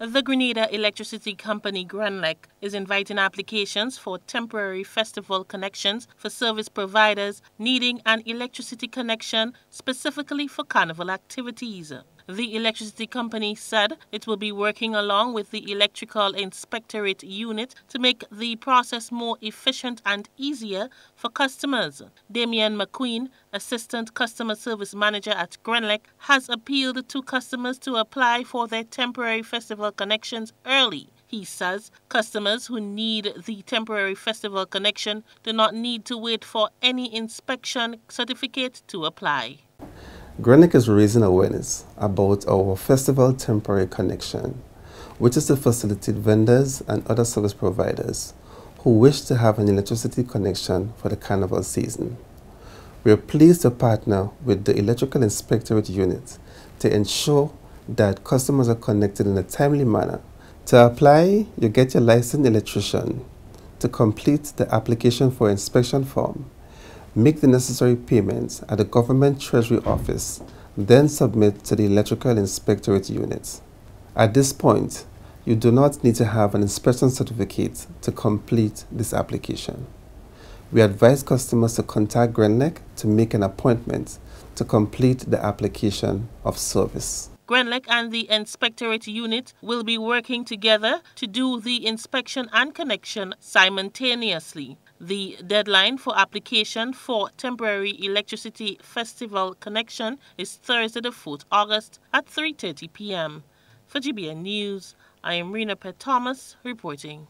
The Grenada Electricity Company Grenlec is inviting applications for temporary festival connections for service providers needing an electricity connection specifically for carnival activities. The electricity company said it will be working along with the Electrical Inspectorate Unit to make the process more efficient and easier for customers. Damien McQueen, Assistant Customer Service Manager at Grenlec, has appealed to customers to apply for their temporary festival connections early. He says customers who need the temporary festival connection do not need to wait for any inspection certificate to apply. Grenlec is raising awareness about our festival temporary connection, which is to facilitate vendors and other service providers who wish to have an electricity connection for the carnival season. We are pleased to partner with the Electrical Inspectorate Unit to ensure that customers are connected in a timely manner. To apply, you get your licensed electrician to complete the application for inspection form make the necessary payments at the Government Treasury Office, then submit to the Electrical Inspectorate Unit. At this point, you do not need to have an inspection certificate to complete this application. We advise customers to contact Grenlec to make an appointment to complete the application of service. Grenlec and the Inspectorate Unit will be working together to do the inspection and connection simultaneously. The deadline for application for temporary electricity festival connection is Thursday the 4th August at 3.30 p.m. For GBN News, I am Rena Pett Thomas reporting.